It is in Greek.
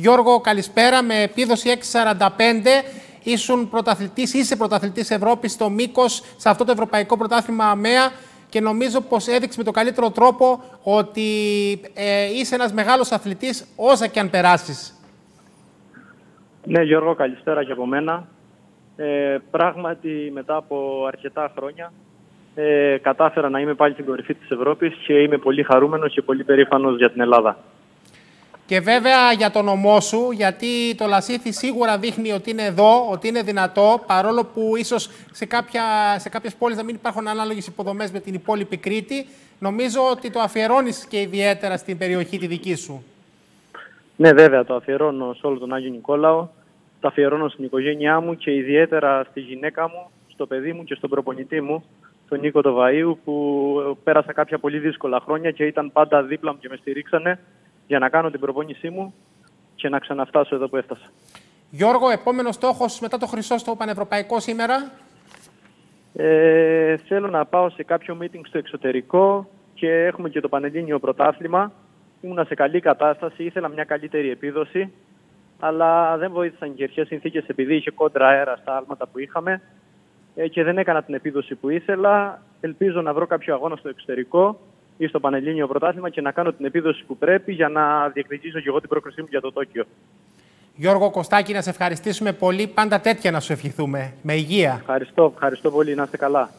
Γιώργο, καλησπέρα. Με επίδοση 6,45 ήσουν πρωταθλητής, είσαι πρωταθλητής Ευρώπης στο μήκος σε αυτό το ευρωπαϊκό πρωτάθλημα ΑΜΕΑ και νομίζω πως έδειξε με τον καλύτερο τρόπο ότι ε, είσαι ένας μεγάλος αθλητής όσα και αν περάσεις. Ναι Γιώργο, καλησπέρα και από μένα. Ε, πράγματι μετά από αρκετά χρόνια ε, κατάφερα να είμαι πάλι στην κορυφή της Ευρώπης και είμαι πολύ χαρούμενος και πολύ περήφανος για την Ελλάδα. Και βέβαια για τον ομό σου, γιατί το Λασίθι σίγουρα δείχνει ότι είναι εδώ, ότι είναι δυνατό, παρόλο που ίσως σε, κάποια, σε κάποιες πόλεις να μην υπάρχουν ανάλογες υποδομές με την υπόλοιπη Κρήτη. Νομίζω ότι το αφιερώνεις και ιδιαίτερα στην περιοχή τη δική σου. Ναι, βέβαια, το αφιερώνω σε όλο τον Άγιο Νικόλαο. Το αφιερώνω στην οικογένειά μου και ιδιαίτερα στη γυναίκα μου, στο παιδί μου και στον προπονητή μου, τον Νίκο το Βαΐου, που πέρασα κάποια πολύ δύσκολα χρόνια και ήταν πάντα δίπλα μου και με στηρίξανε για να κάνω την προπόνησή μου και να ξαναφτάσω εδώ που έφτασα. Γιώργο, επόμενος στόχος μετά το χρυσό στο Πανευρωπαϊκό σήμερα; Ε, θέλω να πάω σε κάποιο meeting στο εξωτερικό και έχουμε και το Πανελλήνιο Πρωτάθλημα. Ήμουνα σε καλή κατάσταση, ήθελα μια καλύτερη επίδοση, αλλά δεν βοήθησαν οι αρχές συνθήκες επειδή είχε κόντρα αέρα στα άλματα που είχαμε ε, και δεν έκανα την επίδοση που ήθελα. Ελπίζω να βρω κάποιο αγώνα στο εξωτερικό ή στο Πανελλήνιο Πρωτάθλημα και να κάνω την επίδοση που πρέπει για να διεκδικήσω και εγώ την πρόκρισή μου για το Τόκιο. Γιώργο Κωστάκη, να σε ευχαριστήσουμε πολύ. Πάντα τέτοια να σου ευχηθούμε. Με υγεία. Ευχαριστώ, ευχαριστώ πολύ. Να είστε καλά.